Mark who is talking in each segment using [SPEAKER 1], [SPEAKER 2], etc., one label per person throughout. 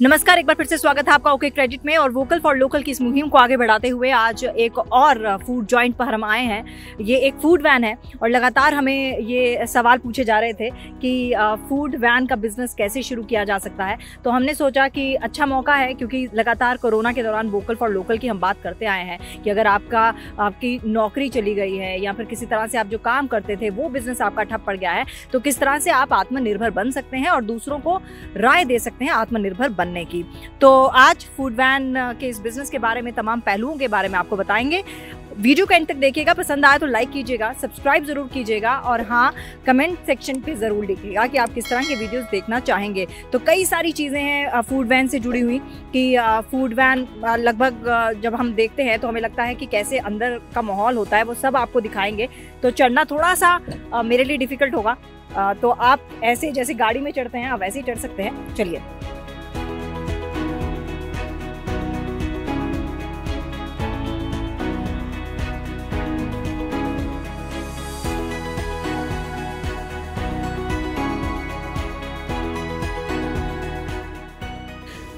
[SPEAKER 1] नमस्कार, एक बार फिर से स्वागत है आपका ओके क्रेडिट में और वोकल फॉर लोकल की इस मुहिम को आगे बढ़ाते हुए आज एक और फ़ूड जॉइंट पर हम आए हैं। ये एक फ़ूड वैन है और लगातार हमें ये सवाल पूछे जा रहे थे कि फ़ूड वैन का बिज़नेस कैसे शुरू किया जा सकता है? तो हमने सोचा कि अच्छा मौका है क्योंकि लगातार कोरोना के दौरान वोकल फॉर लोकल की हम बात करते आए हैं कि अगर आपका, आपकी नौकरी चली गई है या फिर किसी तरह से आप जो काम करते थे वो बिज़नेस आपका ठप पड़ गया है तो किस तरह से आप आत्मनिर्भर बन सकते हैं और दूसरों को राय दे सकते हैं आत्मनिर्भर बन बनने की। तो आज फ़ूड वैन के इस बिज़नेस के बारे में, तमाम पहलुओं के बारे में आपको बताएँगे। वीडियो को एंड तक देखिएगा, पसंद आए तो लाइक कीजिएगा सब्सक्राइब ज़रूर कीजिएगा और हाँ कमेंट सेक्शन पे ज़रूर लिखिएगा कि आप किस तरह के वीडियोस देखना चाहेंगे। तो कई सारी चीज़ें हैं फ़ूड वैन से जुड़ी हुई कि फ़ूड वैन लगभग जब हम देखते हैं तो हमें लगता है कि कैसे अंदर का माहौल होता है, वो सब आपको दिखाएँगे। तो चढ़ना थोड़ा सा मेरे लिए डिफ़िकल्ट होगा। तो आप ऐसे जैसे गाड़ी में चढ़ते हैं, आप वैसे ही चढ़ सकते हैं। चलिए।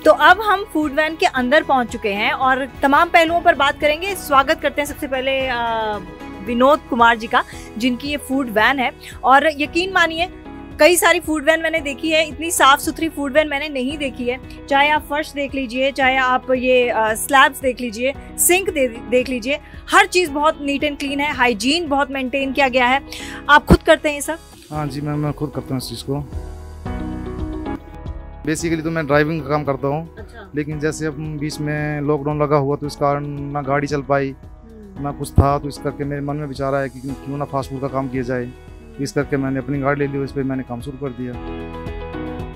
[SPEAKER 1] तो अब हम फ़ूड वैन के अंदर पहुँच चुके हैं और तमाम पहलुओं पर बात करेंगे। स्वागत करते हैं सबसे पहले विनोद कुमार जी का जिनकी ये फ़ूड वैन है। और यकीन मानिए कई सारी फ़ूड वैन मैंने देखी है इतनी साफ़ सुथरी फ़ूड वैन मैंने नहीं देखी है। चाहे आप फर्श देख लीजिए चाहे आप ये स्लैब्स देख लीजिए सिंक दे, देख लीजिए हर चीज़ बहुत नीट एंड क्लीन है हाइजीन बहुत मेंटेन किया गया है। आप खुद करते हैं ये सब?
[SPEAKER 2] हाँ जी मैम मैं खुद करता हूँ इस चीज़ को। बेसिकली तो मैं ड्राइविंग का काम करता हूँ। अच्छा। लेकिन जैसे अब बीच में लॉकडाउन लगा हुआ तो इस कारण ना गाड़ी चल पाई हम्म। ना कुछ था तो इस करके मेरे मन में विचार आया कि क्यों ना फास्ट फ़ूड का काम किया जाए। इस करके मैंने अपनी गाड़ी ले ली इस पर मैंने काम शुरू कर दिया।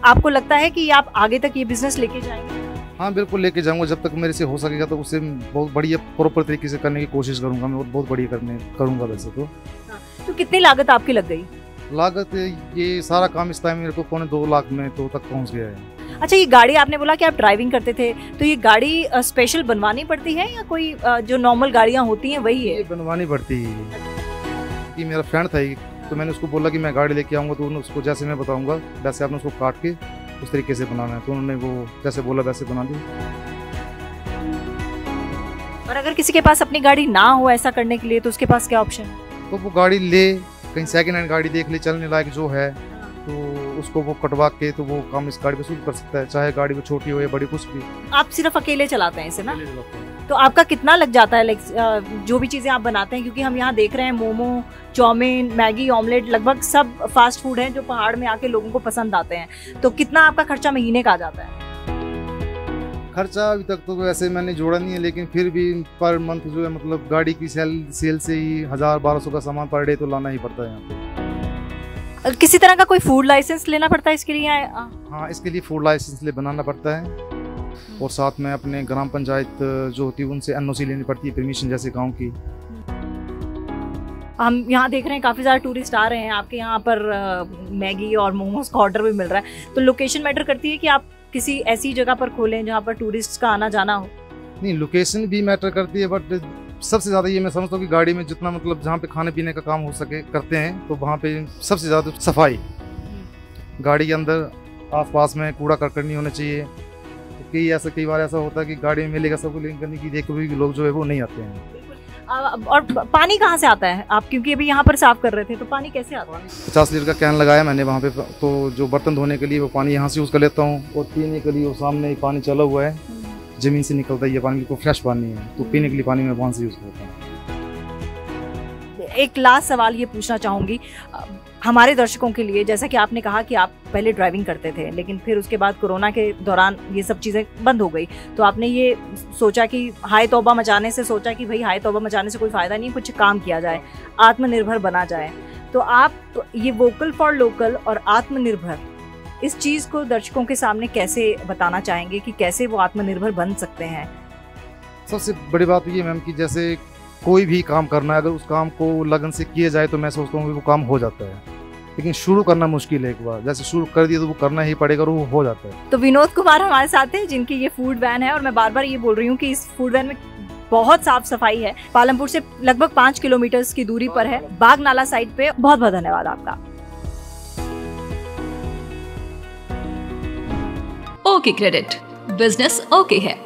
[SPEAKER 1] आपको लगता है कि आप आगे तक ये बिज़नेस लेके जाएँगे?
[SPEAKER 2] हाँ बिल्कुल लेके जाऊँगा। जब तक मेरे से हो सकेगा तो उससे बहुत बढ़िया प्रॉपर तरीके से करने की कोशिश करूँगा मैं बहुत बढ़िया करने करूँगा वैसे तो।
[SPEAKER 1] हाँ, तो कितनी लागत आपकी लग गई?
[SPEAKER 2] लागत ये सारा काम इस टाइम मेरे को पौने दो लाख में तो तक पहुँच गया है।
[SPEAKER 1] अच्छा ये गाड़ी आपने बोला कि आप ड्राइविंग करते थे तो ये गाड़ी स्पेशल बनवानी पड़ती है या कोई जो नॉर्मल गाड़ियाँ होती हैं वही है?
[SPEAKER 2] बनवानी पड़ती है। कि मेरा फ्रेंड था तो मैंने उसको बोला कि मैं गाड़ी लेके आऊँगा तो उसको जैसे मैं बताऊँगा वैसे आपने उसको काट के उस तरीके से बनाना है तो उन्होंने वो जैसे बोला वैसे बना दी
[SPEAKER 1] और अगर किसी के पास अपनी गाड़ी ना हो ऐसा करने के लिए तो उसके पास क्या ऑप्शन है
[SPEAKER 2] तो वो गाड़ी ले कहीं सेकेंड हैंड गाड़ी देख ली चलने लायक जो है तो उसको वो कटवा के तो वो काम इस गाड़ी पे शुरू कर सकता है चाहे गाड़ी वो छोटी हो या बड़ी कुछ भी।
[SPEAKER 1] आप सिर्फ़ अकेले चलाते हैं इसे ना? तो आपका कितना लग जाता है लाइक जो भी चीज़ें आप बनाते हैं? क्योंकि हम यहाँ देख रहे हैं मोमो चाउमीन मैगी ऑमलेट लगभग सब फास्ट फ़ूड हैं जो पहाड़ में आके लोगों को पसंद आते हैं। तो कितना आपका खर्चा महीने का आ जाता है?
[SPEAKER 2] खर्चा अभी तक तो वैसे मैंने जोड़ा नहीं है लेकिन फिर भी पर मंथ जो है मतलब गाड़ी की सेल सेल से ही हज़ार बारह सौ का सामान पर डे तो लाना ही पड़ता है यहाँ
[SPEAKER 1] पे। किसी तरह का कोई फ़ूड लाइसेंस लेना पड़ता है इसके लिए? आ?
[SPEAKER 2] हाँ इसके लिए फ़ूड लाइसेंस ले बनाना पड़ता है। और साथ में अपने ग्राम पंचायत जो होती है उनसे एनओसी लेनी पड़ती है परमिशन जैसे गाँव की।
[SPEAKER 1] हम यहाँ देख रहे हैं काफ़ी सारे टूरिस्ट आ रहे हैं। आपके यहाँ पर मैगी और मोमोज का ऑर्डर भी मिल रहा है। तो लोकेशन मैटर करती है कि आप किसी ऐसी जगह पर खोलें जहाँ पर टूरिस्ट का आना जाना हो।
[SPEAKER 2] नहीं लोकेशन भी मैटर करती है बट सबसे ज़्यादा ये मैं समझता हूँ कि गाड़ी में जितना मतलब जहाँ पे खाने पीने का काम हो सके करते हैं तो वहाँ पे सबसे ज़्यादा सफ़ाई। गाड़ी के अंदर आसपास में कूड़ा करकट नहीं होना चाहिए। तो कई ऐसा कई बार ऐसा होता है कि गाड़ी में मिलेगा सबको लेकिन करने की देख लोग जो है वो नहीं आते हैं।
[SPEAKER 1] और पानी कहाँ से आता है? आप क्योंकि अभी यहाँ पर साफ़ कर रहे थे तो पानी कैसे आता है?
[SPEAKER 2] पचास लीटर का कैन लगाया मैंने वहाँ पे तो जो बर्तन धोने के लिए वो पानी यहाँ से यूज़ कर लेता हूँ और पीने के लिए वो सामने पानी चला हुआ है हम्म। ज़मीन से निकलता है ये पानी बिल्कुल फ्रेश पानी है तो पीने के लिए पानी मैं वहाँ से यूज़ करता हूँ।
[SPEAKER 1] एक लास्ट सवाल ये पूछना चाहूँगी। हमारे दर्शकों के लिए, जैसा कि आपने कहा कि आप पहले ड्राइविंग करते थे, लेकिन फिर उसके बाद कोरोना के दौरान ये सब चीज़ें बंद हो गई। तो आपने ये सोचा कि हाय तोबा मचाने से, सोचा कि भाई हाय तोबा मचाने से कोई फ़ायदा नहीं, कुछ काम किया जाए, आत्मनिर्भर बना जाए। तो आप ये वोकल फॉर लोकल और आत्मनिर्भर, इस चीज़ को दर्शकों के सामने कैसे बताना चाहेंगे कि कैसे वो आत्मनिर्भर बन सकते हैं?
[SPEAKER 2] सबसे बड़ी बात ये मैम कि जैसे कोई भी काम करना है अगर उस काम को लगन से किया जाए तो मैं सोचता हूँ कि वो काम हो जाता है। लेकिन शुरू करना मुश्किल है एक बार। जैसे शुरू कर दिया तो वो करना ही पड़ेगा और वो हो जाता है।
[SPEAKER 1] तो विनोद कुमार हमारे साथ है जिनकी ये फ़ूड वैन है और मैं बार बार ये बोल रही हूँ कि इस फ़ूड वैन में बहुत साफ़ सफ़ाई है। पालमपुर से लगभग पाँच किलोमीटर की दूरी पर है। बाग नाला साइड पे बहुत बहुत धन्यवाद आपका।
[SPEAKER 3] Okay credit. बिज़नेस ओके है।